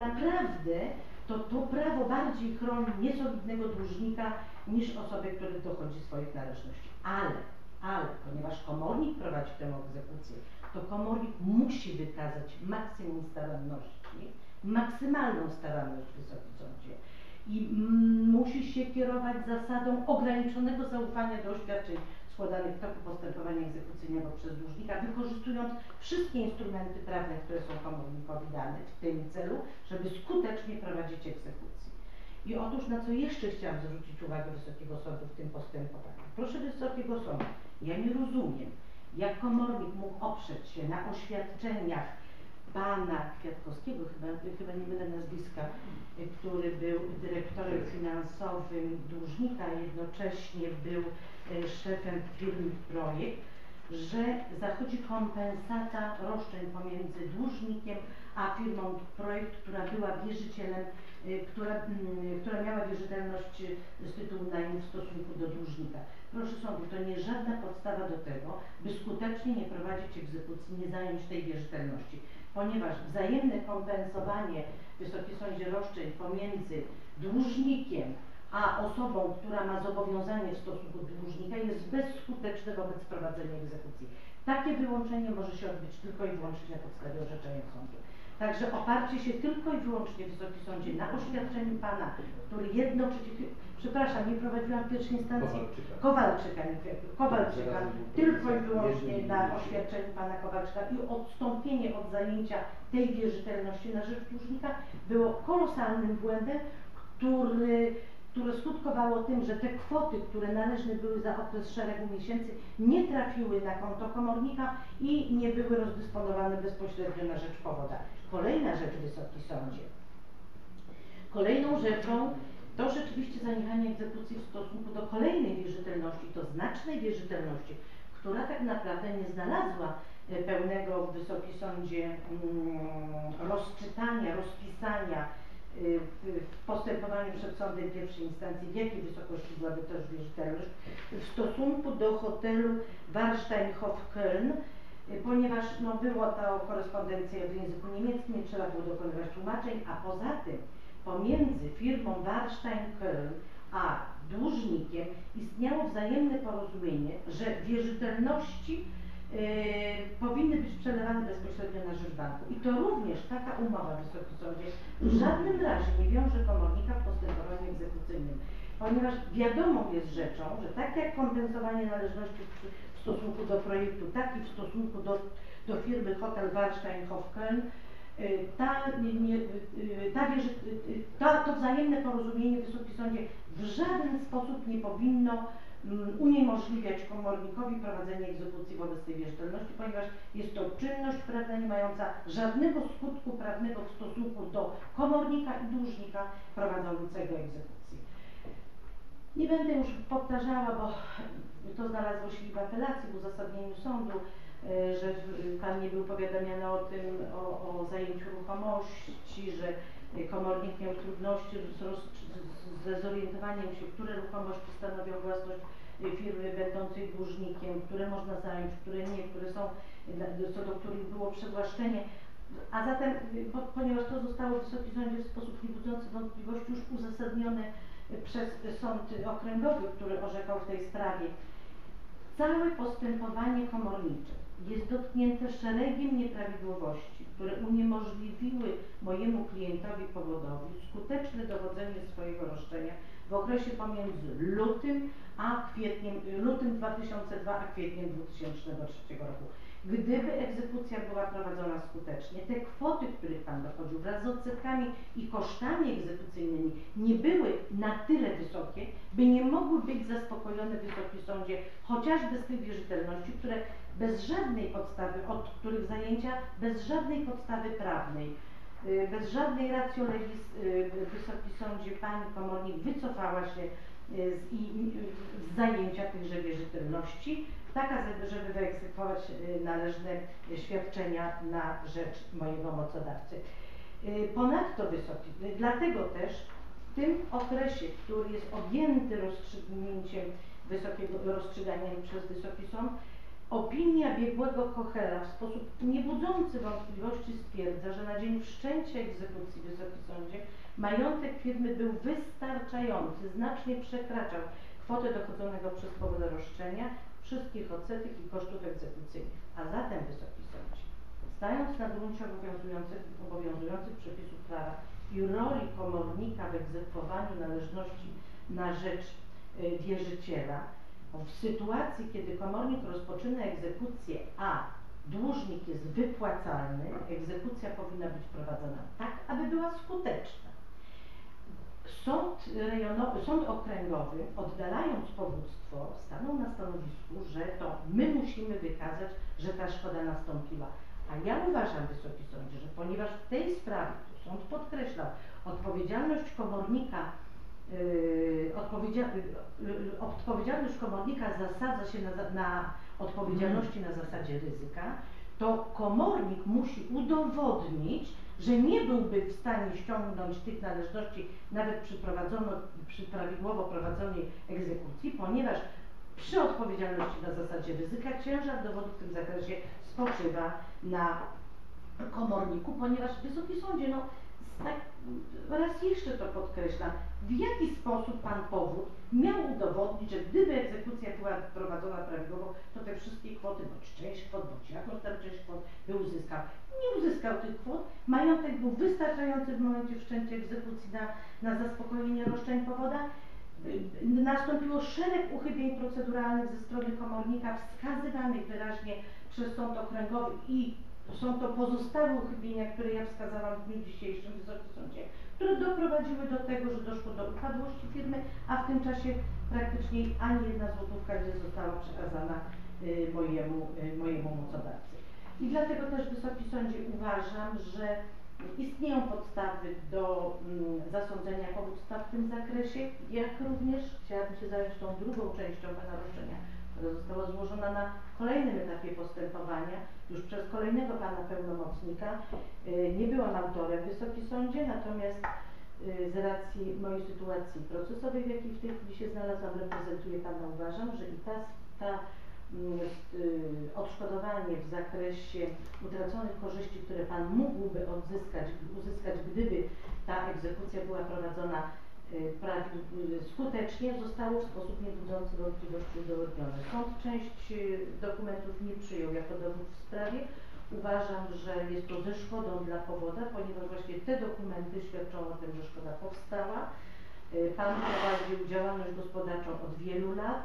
naprawdę to, to prawo bardziej chroni niesolidnego dłużnika niż osobę, która dochodzi swoich należności. Ale, ale, ponieważ komornik prowadzi tę egzekucję, to komornik musi wykazać maksimum staranności, maksymalną staranność w Wysokim Sądzie i mm, musi się kierować zasadą ograniczonego zaufania do oświadczeń składanych w toku postępowania egzekucyjnego przez dłużnika, wykorzystując wszystkie instrumenty prawne, które są komornikowi dane w tym celu, żeby skutecznie prowadzić egzekucję. I otóż na co jeszcze chciałam zwrócić uwagę Wysokiego Sądu w tym postępowaniu. Proszę Wysokiego Sądu, ja nie rozumiem, jak komornik mógł oprzeć się na oświadczeniach pana Kwiatkowskiego, chyba, chyba nie mylę nazwiska, który był dyrektorem finansowym dłużnika, jednocześnie był szefem firmy Projekt, że zachodzi kompensata roszczeń pomiędzy dłużnikiem a firmą Projekt, która była wierzycielem, e, która, która miała wierzytelność z tytułu najmu w stosunku do dłużnika. Proszę sądu, to nie żadna podstawa do tego, by skutecznie nie prowadzić egzekucji, nie zająć tej wierzytelności, ponieważ wzajemne kompensowanie w Wysokim Sądzie roszczeń pomiędzy dłużnikiem a osobą, która ma zobowiązanie w stosunku do dłużnika jest bezskuteczne wobec prowadzenia egzekucji. Takie wyłączenie może się odbyć tylko i wyłącznie na podstawie orzeczenia sądu. Także oparcie się tylko i wyłącznie w Wysokim Sądzie na oświadczeniu Pana, który jednocześnie, przepraszam, nie prowadziłam w pierwszej instancji. Kowalczyka, nie, Kowalczyka. Tylko i wyłącznie na oświadczeniu Pana Kowalczyka. I odstąpienie od zajęcia tej wierzytelności na rzecz dłużnika było kolosalnym błędem, który które skutkowało tym, że te kwoty, które należne były za okres szeregu miesięcy, nie trafiły na konto komornika i nie były rozdysponowane bezpośrednio na rzecz powoda. Kolejna rzecz, Wysoki Sądzie. Kolejną rzeczą to rzeczywiście zaniechanie egzekucji w stosunku do kolejnej wierzytelności, to znacznej wierzytelności, która tak naprawdę nie znalazła e, pełnego w Wysokim Sądzie mm, rozczytania, rozpisania, w postępowaniu przed sądem pierwszej instancji, w jakiej wysokości byłaby też wierzytelność w stosunku do hotelu Warsteinhof Köln, y, ponieważ no, była to korespondencja w języku niemieckim, nie trzeba było dokonywać tłumaczeń, a poza tym pomiędzy firmą Warstein Köln a dłużnikiem istniało wzajemne porozumienie, że wierzytelności powinny być przelewane bezpośrednio na rzecz banku. I to również taka umowa w Wysokim Sądzie w żadnym razie nie wiąże komornika w postępowaniu egzekucyjnym, ponieważ wiadomą jest rzeczą, że tak jak kompensowanie należności w stosunku do projektu, tak i w stosunku do, do firmy Hotel Warstein Hofköln, yy, ta, nie, yy, ta, ta, to wzajemne porozumienie w Wysokim Sądzie w żaden sposób nie powinno uniemożliwiać komornikowi prowadzenie egzekucji wobec tej wierzytelności, ponieważ jest to czynność prawna nie mająca żadnego skutku prawnego w stosunku do komornika i dłużnika prowadzącego egzekucję. Nie będę już powtarzała, bo to znalazło się w apelacji, w uzasadnieniu sądu, e, że Pan nie był powiadamiany o tym, o, o zajęciu ruchomości, że komornik miał trudności z, ze zorientowaniem się, które ruchomości stanowią własność firmy będącej dłużnikiem, które można zająć, które nie, które są, co do których było przewłaszczenie. A zatem, ponieważ to zostało w Wysokim Sądzie w sposób niebudzący wątpliwości już uzasadnione przez sąd okręgowy, który orzekał w tej sprawie, całe postępowanie komornicze jest dotknięte szeregiem nieprawidłowości, które uniemożliwiły mojemu klientowi powodowi skuteczne dowodzenie swojego roszczenia w okresie pomiędzy lutym a kwietniem, lutym 2002 a kwietniem 2003 roku. Gdyby egzekucja była prowadzona skutecznie, te kwoty, których Pan dochodził wraz z odsetkami i kosztami egzekucyjnymi nie były na tyle wysokie, by nie mogły być zaspokojone w Wysokim Sądzie, chociażby z tych wierzytelności, które bez żadnej podstawy, od których zajęcia, bez żadnej podstawy prawnej, y, bez żadnej ratio legis y, Wysoki Sądzie Pani Komornik wycofała się y, z, z zajęcia tychże wierzytelności, taka, żeby wyegzekwować należne świadczenia na rzecz mojego mocodawcy. Ponadto wysoki, dlatego też w tym okresie, który jest objęty rozstrzygnięciem wysokiego, rozstrzyganiem przez Wysoki Sąd, Opinia biegłego Kochela w sposób niebudzący wątpliwości stwierdza, że na dzień wszczęcia egzekucji w Wysokim Sądzie majątek firmy był wystarczający, znacznie przekraczał kwotę dochodzonego przez powód roszczenia, wszystkich odsetek i kosztów egzekucyjnych. A zatem Wysoki Sądzie, stając na gruncie obowiązujących, obowiązujących przepisów prawa i roli komornika w egzekwowaniu należności na rzecz y, wierzyciela, w sytuacji, kiedy komornik rozpoczyna egzekucję, a dłużnik jest wypłacalny, egzekucja powinna być prowadzona tak, aby była skuteczna. Sąd rejonowy, sąd okręgowy, oddalając powództwo, stanął na stanowisku, że to my musimy wykazać, że ta szkoda nastąpiła. A ja uważam, Wysoki Sądzie, że ponieważ w tej sprawie, tu sąd podkreślał, odpowiedzialność komornika odpowiedzialność komornika zasadza się na, na odpowiedzialności na zasadzie ryzyka, to komornik musi udowodnić, że nie byłby w stanie ściągnąć tych należności nawet przy, przy prawidłowo prowadzonej egzekucji, ponieważ przy odpowiedzialności na zasadzie ryzyka ciężar dowodu w tym zakresie spoczywa na komorniku, ponieważ w Wysokim Sądzie, no, tak, raz jeszcze to podkreślam, w jaki sposób Pan powód miał udowodnić, że gdyby egzekucja była prowadzona prawidłowo, to te wszystkie kwoty, bądź część kwot, bądź jakąś tam część kwot by uzyskał. Nie uzyskał tych kwot, majątek był wystarczający w momencie wszczęcia egzekucji na, na zaspokojenie roszczeń powoda. Nastąpiło szereg uchybień proceduralnych ze strony komornika, wskazywanych wyraźnie przez sąd okręgowy i są to pozostałe uchybienia, które ja wskazałam w dniu dzisiejszym w Sądzie, które doprowadziły do tego, że doszło do upadłości firmy, a w tym czasie praktycznie ani jedna złotówka nie została przekazana y, mojemu, y, mojemu mocodawcy. I dlatego też Wysoki Sądzie uważam, że istnieją podstawy do mm, zasądzenia powództwa w tym zakresie, jak również chciałabym się zająć tą drugą częścią pana która została złożona na kolejnym etapie postępowania, już przez kolejnego pana pełnomocnika. Y, nie byłam autorem w Wysokim Sądzie, natomiast y, z racji mojej sytuacji procesowej, w jakiej w tej chwili się znalazłam, reprezentuję pana, uważam, że i ta, ta mm, y, odszkodowanie w zakresie utraconych korzyści, które Pan mógłby odzyskać, uzyskać, gdyby ta egzekucja była prowadzona skutecznie, zostało w sposób niebudzący wątpliwości udowodnione. Sąd część dokumentów nie przyjął jako dowód w sprawie. Uważam, że jest to ze szkodą dla powoda, ponieważ właśnie te dokumenty świadczą o tym, że szkoda powstała. Y, pan prowadził działalność gospodarczą od wielu lat.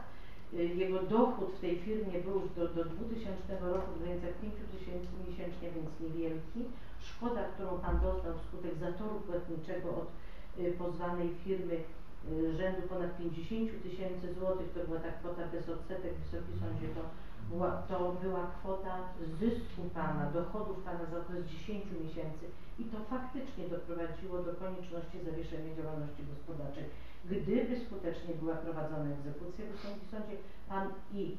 Y, jego dochód w tej firmie był do, do 2000 roku w granicach 5 tysięcy miesięcznie, więc niewielki. Szkoda, którą Pan doznał wskutek zatoru płatniczego od y, pozwanej firmy rzędu ponad 50 tysięcy złotych, to była ta kwota bez odsetek. W Wysokim Sądzie, to była, to była kwota zysku Pana, dochodów Pana za okres 10 miesięcy. I to faktycznie doprowadziło do konieczności zawieszenia działalności gospodarczej. Gdyby skutecznie była prowadzona egzekucja w Wysokim Sądzie, Pan i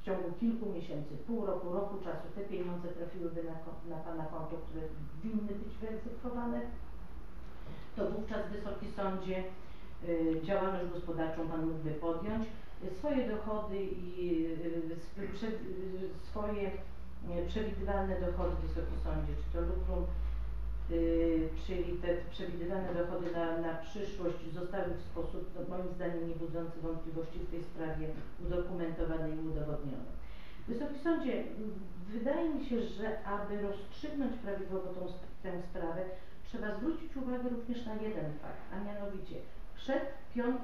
w ciągu kilku miesięcy, pół roku, roku czasu te pieniądze trafiłyby na, na Pana konto, które winny być wyegzekwowane, to wówczas Wysoki Sądzie y, działalność gospodarczą Pan mógłby podjąć swoje dochody i y, y, swoje przewidywalne dochody w Wysokim Sądzie, czy to lukrum, czyli te przewidywane dochody na, na przyszłość zostały w sposób, no, moim zdaniem, nie budzący wątpliwości w tej sprawie udokumentowane i udowodnione. Wysoki Sądzie, wydaje mi się, że aby rozstrzygnąć prawidłowo tą, tę sprawę, trzeba zwrócić uwagę również na jeden fakt, a mianowicie przed 5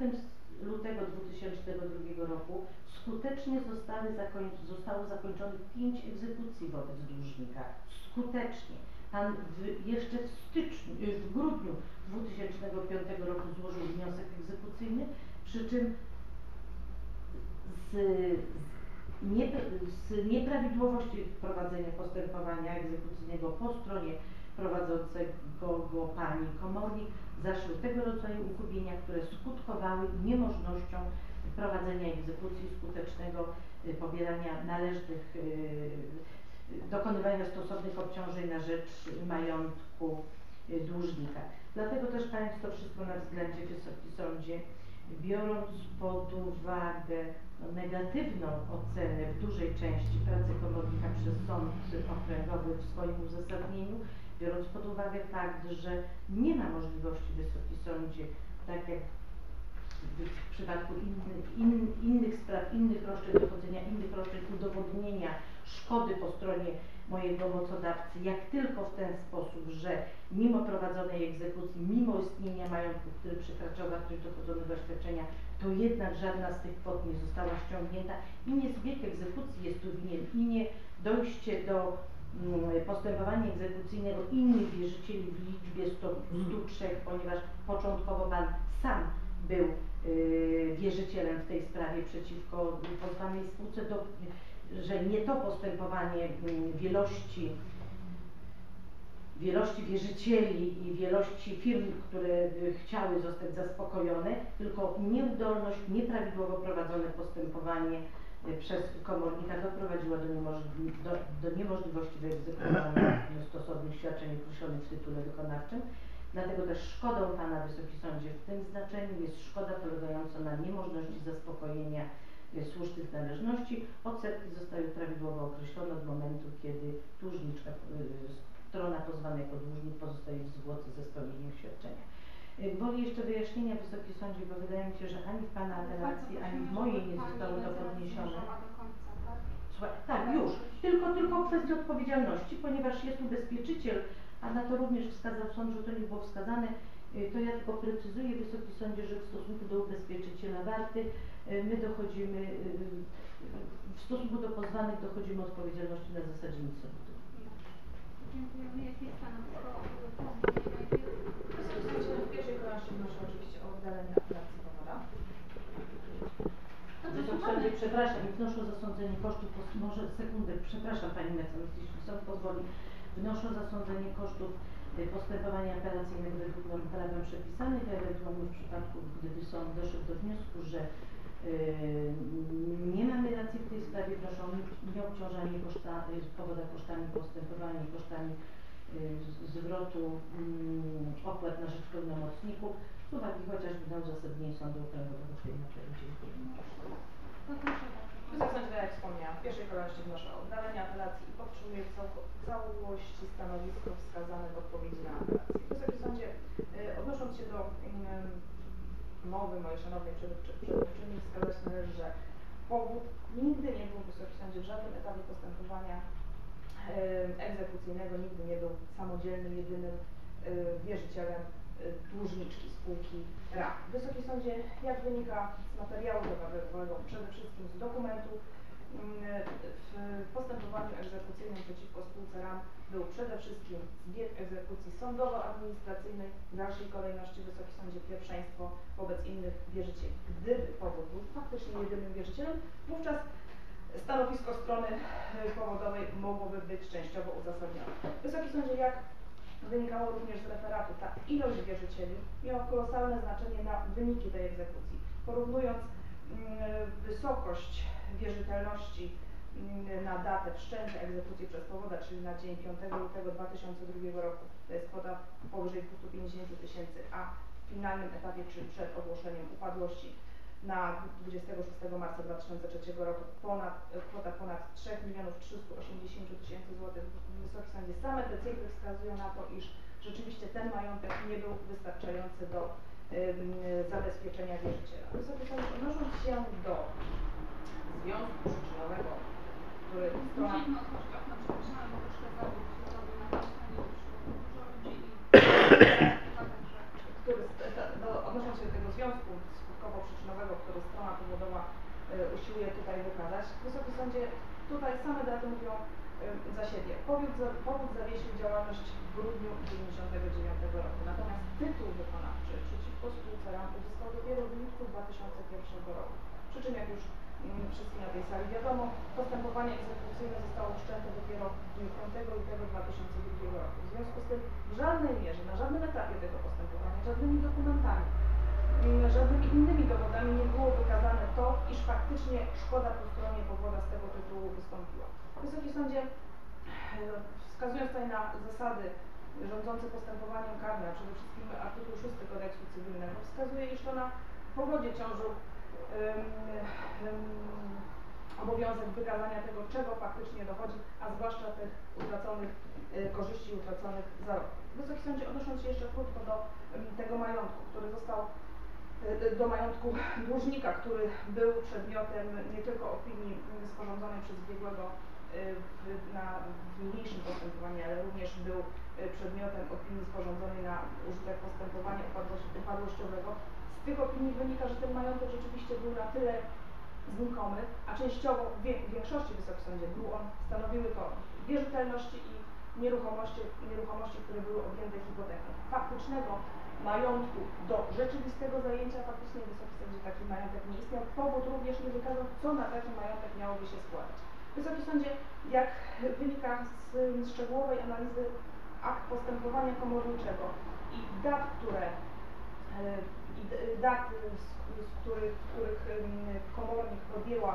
lutego 2002 roku skutecznie zostały zakoń, zostało zakończonych pięć egzekucji wobec dłużnika. Skutecznie. Pan w, jeszcze w styczniu, w grudniu 2005 roku złożył wniosek egzekucyjny, przy czym z, nie, z nieprawidłowości prowadzenia postępowania egzekucyjnego po stronie prowadzącego go pani komornik zaszły tego rodzaju uchybienia, które skutkowały niemożnością prowadzenia egzekucji skutecznego, y, pobierania należnych, y, dokonywania stosownych obciążeń na rzecz majątku y, dłużnika. Dlatego też to wszystko na względzie Wysoki Sądzie biorąc pod uwagę negatywną ocenę w dużej części pracy komornika przez sąd okręgowy w swoim uzasadnieniu, biorąc pod uwagę fakt, że nie ma możliwości Wysoki Sądzie, tak jak w przypadku innych, in, innych spraw, innych roszczeń, dochodzenia innych roszczeń, udowodnienia szkody po stronie mojego mocodawcy, jak tylko w ten sposób, że mimo prowadzonej egzekucji, mimo istnienia majątku, który przekraczał wartość dochodzonego świadczenia, to jednak żadna z tych kwot nie została ściągnięta i nie zbieg egzekucji jest tu winien i nie dojście do postępowania egzekucyjnego innych wierzycieli w liczbie 100, 103, ponieważ początkowo Pan sam był y, wierzycielem w tej sprawie przeciwko pozwanej spółce, do, że nie to postępowanie y, wielości wielości wierzycieli i wielości firm, które chciały zostać zaspokojone, tylko nieudolność, nieprawidłowo prowadzone postępowanie y, przez komornika doprowadziło do, niemożli do, do niemożliwości wyegzekwowania stosownych świadczeń określonych w tytule wykonawczym. Dlatego też szkodą Pana Wysoki Sądzie w tym znaczeniu jest szkoda polegająca na niemożności zaspokojenia y, słusznych należności. Odsetki zostały prawidłowo określone od momentu, kiedy dłużniczka, y, strona pozwana jako dłużnik pozostaje w zwłoce ze spełnieniem świadczenia. Y, woli jeszcze wyjaśnienia Wysoki Sądzie, bo wydaje mi się, że ani w Pana apelacji, ani w mojej nie zostało to podniesione. Tak? Słuchaj, tak, już. Tylko, tylko kwestia odpowiedzialności, ponieważ jest ubezpieczyciel, a na to również wskazał sąd, że to nie było wskazane, y, to ja tylko precyzuję Wysoki Sądzie, że w stosunku do ubezpieczyciela warty y, my dochodzimy, w stosunku do pozwanych dochodzimy odpowiedzialności na zasadzie nic Dziękujemy. Jakie jest W pierwszej kolejności oczywiście o oddalenie apelacji powoda. Wysoki Sądzie, przepraszam, wnoszę o zasądzenie kosztów, może sekundę, przepraszam Pani mecenas, jeśli sąd pozwoli, wnoszę o zasądzenie kosztów y, postępowania apelacyjnego według norm prawem przepisanych, a ewentualnie w przypadku, gdyby sąd doszedł do wniosku, że nie mamy racji w tej sprawie, proszę o nieobciążanie koszta, powoda kosztami postępowania, kosztami y, zwrotu mm, opłat na rzecz pełnomocników z uwagi chociażby na uzasadnienie sądu okręgowego w tej materii. Dziękuję. Wysoki Sądzie, tak jak wspomniałam, w pierwszej kolejności wnoszę o oddalenie apelacji i podtrzymuję w całości stanowisko wskazane w odpowiedzi na apelację. Wysoki Sądzie, y, odnosząc się do mowy mojej szanownej przedmówczyni wskazać należy, że powód nigdy nie był w Wysokim Sądzie w żadnym etapie postępowania egzekucyjnego, nigdy nie był samodzielnym, jedynym wierzycielem dłużniczki spółki RAM. Wysoki Sądzie, jak wynika z materiału dowodowego, przede wszystkim z dokumentu, w postępowaniu egzekucyjnym przeciwko spółce RAM był przede wszystkim zbieg egzekucji sądowo-administracyjnej, w dalszej kolejności Wysoki Sądzie pierwszeństwo wobec innych wierzycieli. Gdyby powód był faktycznie jedynym wierzycielem, wówczas stanowisko strony powodowej mogłoby być częściowo uzasadnione. Wysoki Sądzie, jak wynikało również z referatu, ta ilość wierzycieli miała kolosalne znaczenie na wyniki tej egzekucji. Porównując mm, wysokość wierzytelności mm, na datę wszczęcia egzekucji przez powoda, czyli na dzień 5 lutego 2002 roku, to jest kwota powyżej 250 tysięcy, a w finalnym etapie, czyli przed ogłoszeniem upadłości na 26 marca 2003 roku ponad, kwota ponad 3 milionów 380 tysięcy złotych. Wysoki Sądzie same te cyfry wskazują na to, iż rzeczywiście ten majątek nie był wystarczający do y, zabezpieczenia wierzyciela. Wysoki Sądzie odnosząc się do związku przyczynowego, który strona... który, do, odnosząc się do tego związku skutkowo-przyczynowego, który strona powodowa y, usiłuje tutaj wykazać, Wysoki Sądzie tutaj same daty mówią y, za siebie. Powód, powód zawiesił działalność w grudniu 1999 roku, natomiast tytuł wykonawczy przeciwko spółce RAM uzyskał dopiero w lipcu 2001 roku. Przy czym jak już wszystkim na tej sali wiadomo, postępowanie egzekucyjne zostało wszczęte dopiero w dniu 5 lutego 2002 roku. W związku z tym w żadnej mierze, na żadnym etapie tego postępowania, żadnymi dokumentami, mm, żadnymi innymi dowodami nie było wykazane to, iż faktycznie szkoda po stronie powoda z tego tytułu wystąpiła. Wysoki Sądzie, e, wskazując tutaj na zasady rządzące postępowaniem karnym, a przede wszystkim artykuł 6 kodeksu cywilnego, wskazuje, iż to na powodzie ym, obowiązek wykazania tego, czego faktycznie dochodzi, a zwłaszcza tych utraconych y, korzyści, utraconych zarobków. Wysoki Sądzie, odnosząc się jeszcze krótko do tego majątku, który został y, do majątku dłużnika, który był przedmiotem nie tylko opinii sporządzonej przez biegłego na, w niniejszym postępowaniu, ale również był przedmiotem opinii sporządzonej na użytek postępowania upadłości- upadłościowego. Tych opinii wynika, że ten majątek rzeczywiście był na tyle znikomy, a częściowo w większości Wysoki Sądzie był on, stanowiły to wierzytelności i nieruchomości, nieruchomości, które były objęte hipoteką. Faktycznego majątku do rzeczywistego zajęcia faktycznie Wysoki Sądzie taki majątek nie istniał. Powód również nie wykazał, co na taki majątek miałoby się składać. Wysoki Sądzie, jak wynika z, szczegółowej analizy akt postępowania komorniczego i dat, które dat, z, których, których komornik podjęła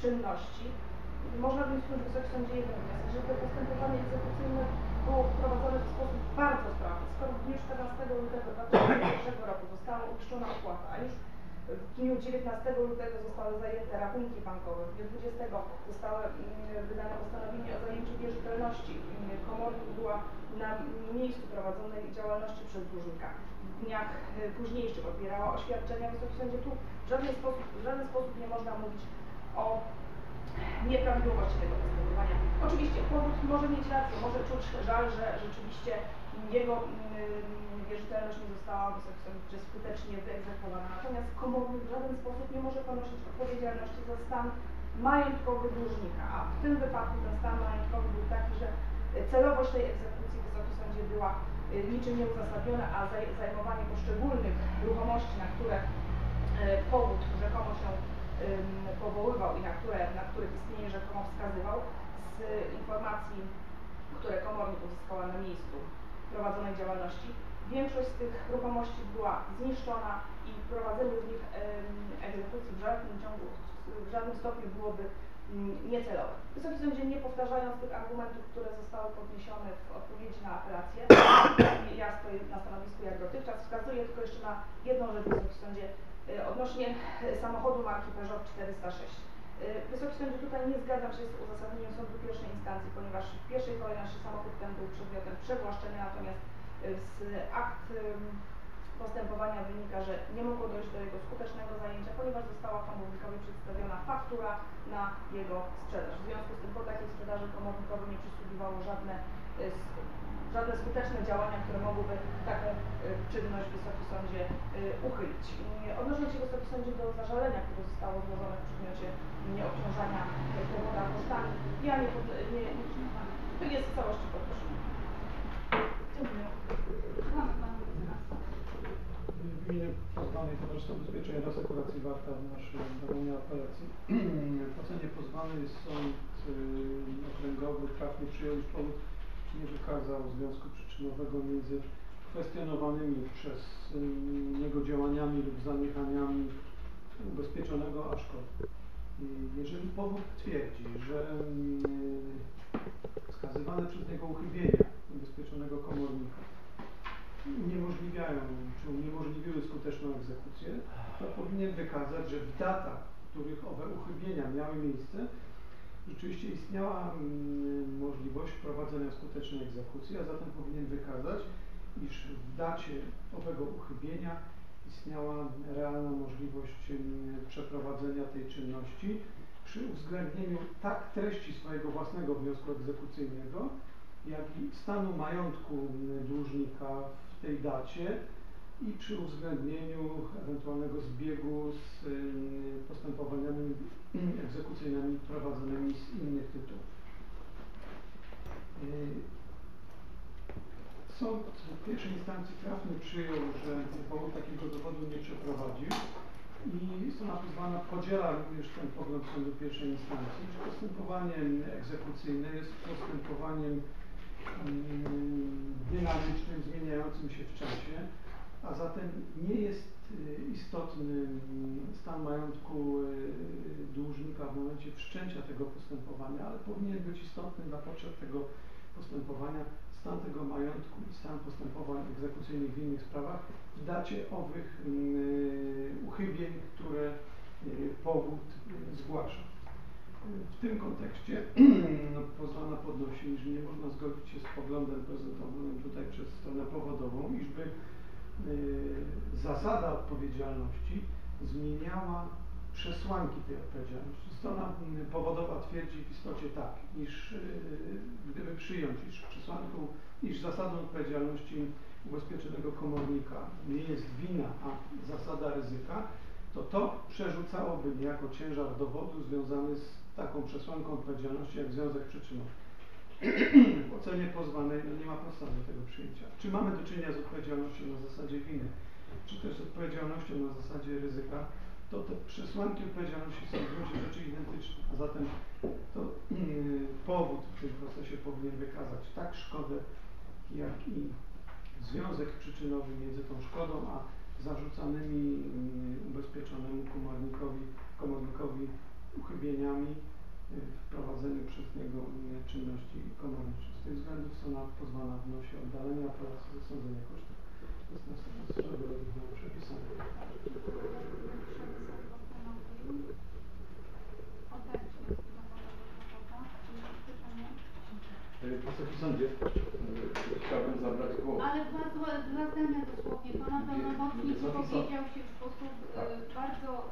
czynności, można wnioskować Wysoki Sądzie jeden wniosek, że to postępowanie egzekucyjne było prowadzone w sposób bardzo sprawny. Skoro w dniu 14 lutego 2001 roku została uiszczona opłata, a już w dniu 19 lutego zostały zajęte rachunki bankowe, w dniu 20 zostało mm, wydane postanowienie o zajęciu wierzytelności. Mm, Komornik była na miejscu prowadzonej działalności przez dłużnika. W dniach y, późniejszych odbierała oświadczenia Wysoki Sądzie. Tu w żaden sposób, w żaden sposób nie można mówić o nieprawidłowości tego postępowania. Oczywiście powód może mieć rację, może czuć żal, że rzeczywiście jego mm, wierzytelność nie została Wysoki Sądzie skutecznie wyegzekwowana. Natomiast komornik w żaden sposób nie może ponosić odpowiedzialności za stan majątkowy dłużnika, a w tym wypadku ten stan majątkowy był taki, że celowość tej egzekucji Wysoki Sądzie była y, niczym nieuzasadniona, a zaj- zajmowanie poszczególnych ruchomości, na które e, powód rzekomo się powoływał i na, które, na których istnienie rzekomo wskazywał z informacji, które komornik uzyskała na miejscu prowadzonej działalności. Większość z tych ruchomości była zniszczona i prowadzenie z nich egzekucji w żadnym ciągu, w żadnym stopniu byłoby ym, niecelowe. Wysoki Sądzie, nie powtarzając tych argumentów, które zostały podniesione w odpowiedzi na apelację, ja stoję na stanowisku jak dotychczas, wskazuję tylko jeszcze na jedną rzecz Wysoki Sądzie y, odnośnie y, samochodu marki Peugeot 406. Y, Wysoki Sądzie, tutaj nie zgadzam się z uzasadnieniem sądu pierwszej instancji, ponieważ w pierwszej kolejności samochód ten był przedmiotem przewłaszczenia, natomiast z akt postępowania wynika, że nie mogło dojść do jego skutecznego zajęcia, ponieważ została komornikowi przedstawiona faktura na jego sprzedaż. W związku z tym po takiej sprzedaży komornikowi nie przysługiwało żadne, s- żadne skuteczne działania, które mogłyby taką y, czynność w Wysokim Sądzie y, uchylić. Y, Odnosząc się Wysoki Sądzie do zażalenia, które zostało złożone w przedmiocie nieobciążania powoda kosztami, ja nie, pod, nie, nie jest w całości podnoszone. Dziękuję. Słuchamy pana mecenas. W imieniu pozwanej Towarzystwa Ubezpieczenia Reasekuracji Warta w naszej domonie apelacji. W ocenie pozwanej sąd y, okręgowy trafnie przyjął, iż powód nie wykazał związku przyczynowego między kwestionowanymi przez y, niego działaniami lub zaniechaniami ubezpieczonego a szkody. Jeżeli powód twierdzi, że y, wskazywane przez niego uchybienia ubezpieczonego komornika. Uniemożliwiają, czy uniemożliwiły skuteczną egzekucję, to powinien wykazać, że w datach, w których owe uchybienia miały miejsce, rzeczywiście istniała mm, możliwość prowadzenia skutecznej egzekucji, a zatem powinien wykazać, iż w dacie owego uchybienia istniała realna możliwość mm, przeprowadzenia tej czynności przy uwzględnieniu tak treści swojego własnego wniosku egzekucyjnego, jak i stanu majątku dłużnika w tej dacie i przy uwzględnieniu ewentualnego zbiegu z y, postępowaniami egzekucyjnymi prowadzonymi z innych tytułów. Y, Sąd pierwszej instancji trafnie przyjął, że powód takiego dowodu nie przeprowadził i strona pozwana podziela również ten pogląd sądu pierwszej instancji, że postępowanie egzekucyjne jest postępowaniem mm, dynamicznym, zmieniającym się w czasie, a zatem nie jest y, istotny mm, stan majątku y, dłużnika w momencie wszczęcia tego postępowania, ale powinien być istotny dla potrzeb tego postępowania stan tego majątku i stan postępowań egzekucyjnych w innych sprawach w dacie owych y, uchybień, które y, powód y, zgłasza. W tym kontekście no, pozwana podnosi, iż nie można zgodzić się z poglądem prezentowanym tutaj przez stronę powodową, iżby zasada odpowiedzialności zmieniała przesłanki tej odpowiedzialności. Strona mm, powodowa twierdzi w istocie tak, iż y, gdyby przyjąć, iż przesłanką, iż zasadą odpowiedzialności ubezpieczonego komornika nie jest wina, a zasada ryzyka, to to przerzucałoby niejako ciężar dowodu związany z taką przesłanką odpowiedzialności jak związek przyczynowy. W ocenie pozwanej no nie ma podstaw do tego przyjęcia. Czy mamy do czynienia z odpowiedzialnością na zasadzie winy, czy też z odpowiedzialnością na zasadzie ryzyka, to te przesłanki odpowiedzialności są w gruncie rzeczy identyczne. A zatem to yy, powód w tym procesie powinien wykazać tak szkodę, jak i związek przyczynowy między tą szkodą a zarzucanymi yy, ubezpieczonemu komornikowi, komornikowi uchybieniami yy, w prowadzeniu przez niego czynności komorniczych. Z tych względów strona pozwana wnosi o oddalenie apelacji zasądzenia kosztów. Wysoki sądzie, chciałbym zabrać głos. Ale zdania dosłownie. Pana pełnomocnik wypowiedział się w sposób Tak. e, bardzo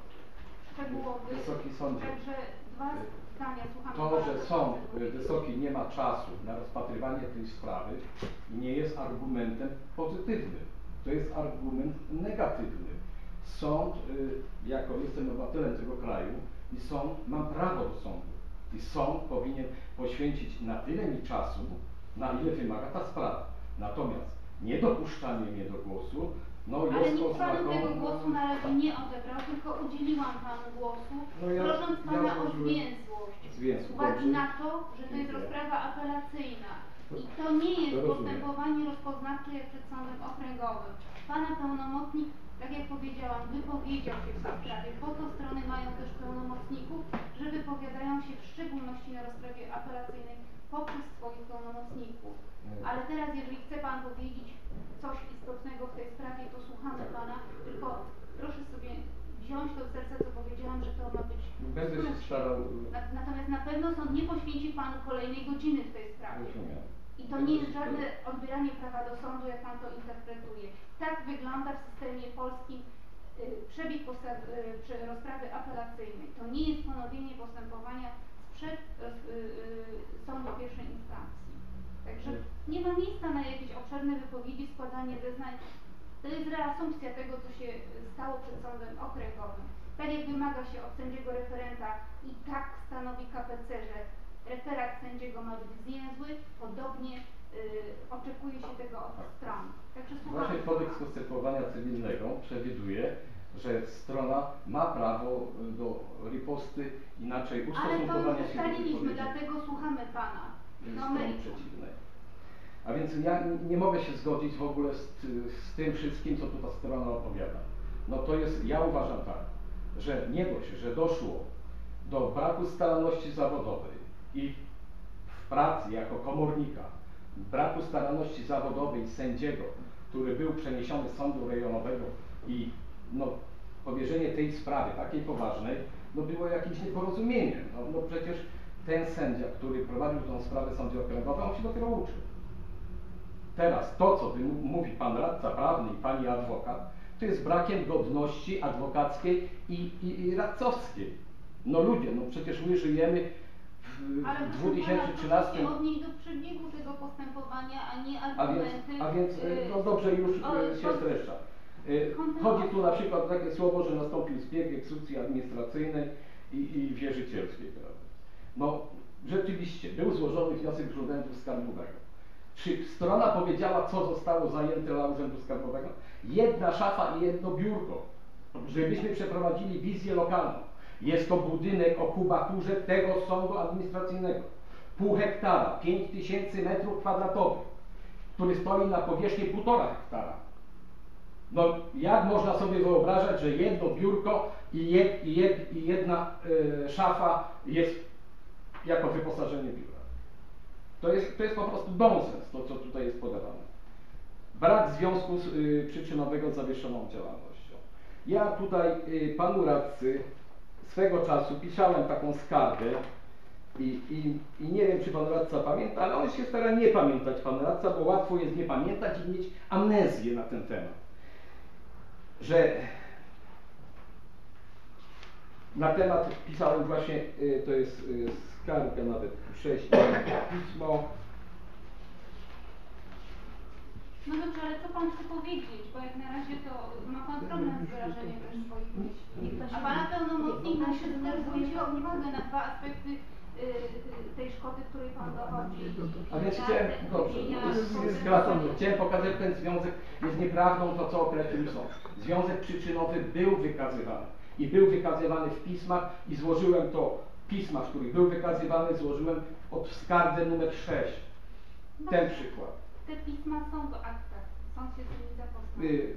szczegółowy. Wysoki sądzie, Także dwa zdania, słuchamy to, że sąd y, wysoki nie ma czasu na rozpatrywanie tej sprawy, nie jest argumentem pozytywnym. To jest argument negatywny. Sąd, y, jako jestem obywatelem tego kraju i sąd, mam prawo do sądu. I sąd powinien poświęcić na tyle mi czasu, na ile wymaga ta sprawa. Natomiast niedopuszczanie mnie do głosu, no Ale jest nikt panu oznaką... tego głosu na razie nie odebrał, tylko udzieliłam panu głosu, No ja- prosząc ja pana o złożyłem zwięzłość. zwięzłość, Z uwagi dobrze. na to, że to jest rozprawa apelacyjna. I to nie jest Rozumiem. postępowanie rozpoznawcze jak przed sądem okręgowym. Pana pełnomocnik, tak jak powiedziałam, wypowiedział się w tej sprawie. Po to strony mają też pełnomocników, że wypowiadają się w szczególności na rozprawie apelacyjnej poprzez swoich pełnomocników. Ale teraz, jeżeli chce Pan powiedzieć coś istotnego w tej sprawie, to słuchamy Pana, tylko proszę sobie wziąć do serca, co powiedziałam, że to ma być Będę się starał... Na- Natomiast na pewno sąd nie poświęci Panu kolejnej godziny w tej sprawie. Rozumiem. I to nie jest żadne odbieranie prawa do sądu, jak Pan to interpretuje. Tak wygląda w systemie polskim y, przebieg y, rozprawy apelacyjnej. To nie jest ponowienie postępowania sprzed y, sądu pierwszej instancji. Także nie ma miejsca na jakieś obszerne wypowiedzi, składanie zeznań. To jest reasumpcja tego, co się stało przed sądem okręgowym. Tak jak wymaga się od sędziego referenta i tak stanowi KPC, że referat sędziego ma być zwięzły, podobnie y, oczekuje się tego od stron. Także słuchamy. Właśnie kodeks postępowania cywilnego przewiduje, że strona ma prawo y, do riposty, inaczej Ale to ustosunkowania już się do ustaliliśmy, wypowiedzi. dlatego słuchamy Pana. y, No przeciwnej. A więc ja nie mogę się zgodzić w ogóle z, z tym wszystkim, co tu ta strona opowiada. No to jest, ja uważam tak, że nie dość, że doszło do braku staranności zawodowej i w pracy jako komornika, braku staranności zawodowej sędziego, który był przeniesiony z sądu rejonowego i no, powierzenie tej sprawy, takiej poważnej, no było jakimś nieporozumieniem. No, no przecież ten sędzia, który prowadził tą sprawę sądzie okręgowym, on się dopiero uczył. Teraz to, co mówi pan radca prawny i pani adwokat, to jest brakiem godności adwokackiej i, i, i radcowskiej. No ludzie, no przecież my żyjemy w, Ale w proszę pana, 2013 proszę się odnieść do przebiegu tego postępowania, a nie a więc, argumenty. a więc y, no dobrze, już y, się streszcza. Y. Chodzi tu na przykład o takie słowo, że nastąpił zbieg egzekucji administracyjnej i, i wierzycielskiej. Prawda? No rzeczywiście, był złożony wniosek z Urzędu Skarbowego. Czy strona powiedziała, co zostało zajęte dla Urzędu Skarbowego? Jedna szafa i jedno biurko, żebyśmy przeprowadzili wizję lokalną. Jest to budynek o kubaturze tego sądu administracyjnego. Pół hektara, 5 tysięcy metrów kwadratowych, który stoi na powierzchni półtora hektara. No jak można sobie wyobrażać, że jedno biurko i, jed, i, jed, i jedna e, szafa jest jako wyposażenie biura? To jest, to jest po prostu nonsens, to co tutaj jest podawane. Brak związku z, y, przyczynowego z zawieszoną działalnością. Ja tutaj y, panu radcy swego czasu pisałem taką skargę i, i, i nie wiem, czy pan radca pamięta, ale on się stara nie pamiętać, pan radca, bo łatwo jest nie pamiętać i mieć amnezję na ten temat. Że na temat pisałem właśnie, y, to jest y, skarga nawet, prześlę pismo, No dobrze, ale co pan chce powiedzieć? Bo jak na razie to ma pan problem z wyrażeniem też swoich myśli. A pana pełnomocnik musi się też denerwuje. zwrócił uwagę na dwa aspekty y, tej szkody, której pan dochodzi. A więc chciałem, dobrze, skracam, chciałem pokazać, że ten związek jest nieprawdą to, co określił sąd. Związek przyczynowy był wykazywany i był wykazywany w pismach i złożyłem to, pisma, w których był wykazywany, złożyłem od skardze numer 6. Ten przykład. Te pisma są w aktach. Sąd się z nimi zapoznał. Y,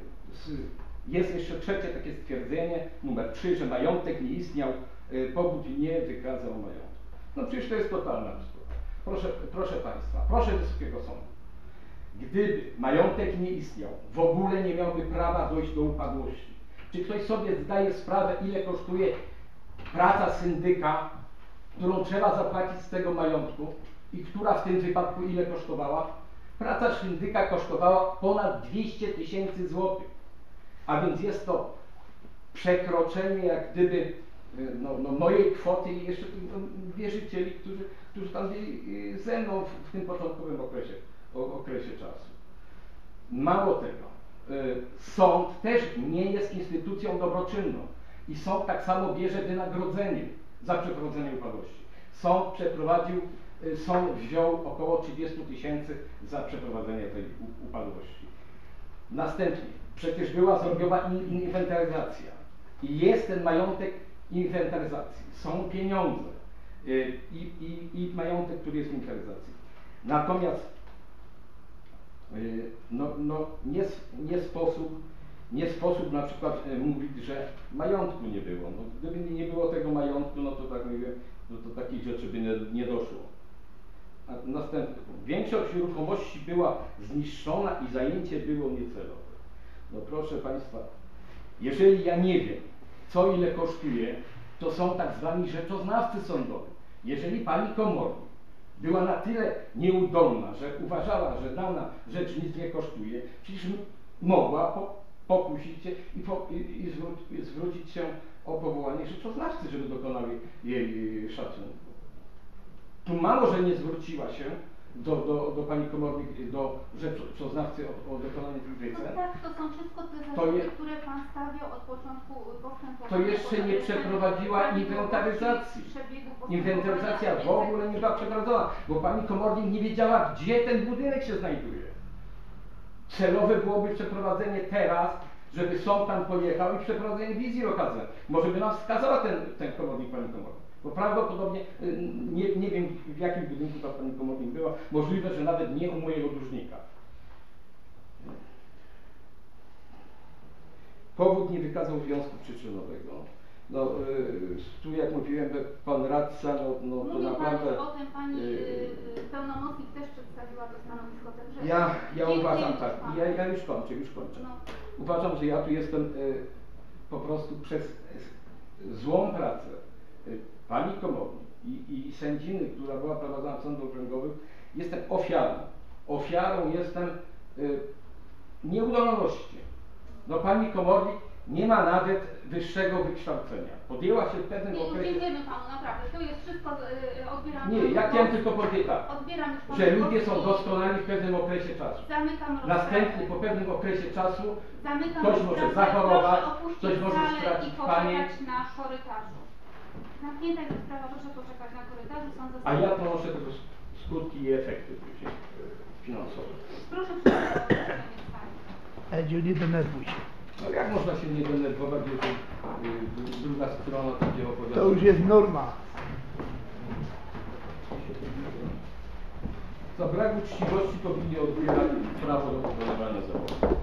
Jest jeszcze trzecie takie stwierdzenie, numer 3, że majątek nie istniał, y, powód nie wykazał majątku. No przecież to jest totalna bzdura. Proszę, proszę Państwa, proszę Wysokiego Sądu. Gdyby majątek nie istniał, w ogóle nie miałby prawa dojść do upadłości. Czy ktoś sobie zdaje sprawę, ile kosztuje praca syndyka, którą trzeba zapłacić z tego majątku i która w tym wypadku ile kosztowała? Praca syndyka kosztowała ponad 200 tysięcy złotych. A więc jest to przekroczenie jak gdyby y, no, no, mojej kwoty i jeszcze no, wierzycieli, którzy, którzy tam byli y, ze mną w, w tym początkowym okresie, okresie czasu. Mało tego, y, sąd też nie jest instytucją dobroczynną i sąd tak samo bierze wynagrodzenie za przeprowadzenie upadłości. Sąd przeprowadził, sąd wziął około 30 tysięcy za przeprowadzenie tej upadłości. Następnie, przecież była zrobiona in- inwentaryzacja i jest ten majątek inwentaryzacji, są pieniądze y, i, i, i majątek, który jest w inwentaryzacji. Natomiast y, no, no, nie, nie, sposób, nie sposób na przykład y, mówić, że majątku nie było. No, gdyby nie było tego majątku, no to tak mówię, no to takich rzeczy by nie, nie doszło. Następny punkt. Większość nieruchomości była zniszczona i zajęcie było niecelowe. No proszę Państwa, jeżeli ja nie wiem, co ile kosztuje, to są tak zwani rzeczoznawcy sądowi. Jeżeli Pani komornik była na tyle nieudolna, że uważała, że dana rzecz nic nie kosztuje, przecież mogła po, pokusić się i, po, i, i, zwró, i zwrócić się o powołanie rzeczoznawcy, żeby dokonali jej y, szacunku. Tu mało, że nie zwróciła się do, do, do pani komornik, do rzeczoznawcy o, o dokonanie tych No wycen, tak, to są wszystko te zarzuty, je- które pan stawiał od początku postępowania. To jeszcze nie przeprowadziła inwentaryzacji. Inwentaryzacja w ogóle nie była przeprowadzona, bo pani komornik nie wiedziała, gdzie ten budynek się znajduje. Celowe byłoby przeprowadzenie teraz, żeby sąd tam pojechał i przeprowadzenie wizji lokalnej. Może by nam wskazała ten, ten komornik, pani komornik. Bo prawdopodobnie y, nie, nie wiem w jakim budynku ta pani komornik była. Możliwe, że nawet nie u mojego dłużnika. Powód nie wykazał związku przyczynowego. No, y, tu jak mówiłem, pan radca, no, no to Mówił pan, naprawdę... że potem pani y, pełnomocnik też przedstawiła to stanowisko, także... Ja, ja uważam tak, ja, ja już kończę, już kończę. No. Uważam, że ja tu jestem po prostu przez złą pracę pani komornik i, i sędziny, która była prowadzona w sądu okręgowym, jestem ofiarą. Ofiarą jestem y, nieudolności. No pani komornik nie ma nawet wyższego wykształcenia. Podjęła się w pewnym Nie, okresie... dziękujemy panu, naprawdę. To jest wszystko, y, y, odbieram Nie, ja chciałem tylko powiedzieć tak, że ludzie są doskonali w pewnym okresie czasu. Zamykam. Następnie po pewnym okresie czasu Zamykam Ktoś może zachorować, ktoś może stracić pamięć. na korytarzu. Zamknięta jest rozprawa, proszę poczekać na korytarzu, są A ja ponoszę tego skutki i efekty później e, finansowe. Proszę przyjść. Edziu, nie denerwuj się. No jak można się nie denerwować, jeżeli y, druga strona będzie opowiadać? To już jest norma. Za brak uczciwości powinni odbierać prawo do wykonywania zawodu.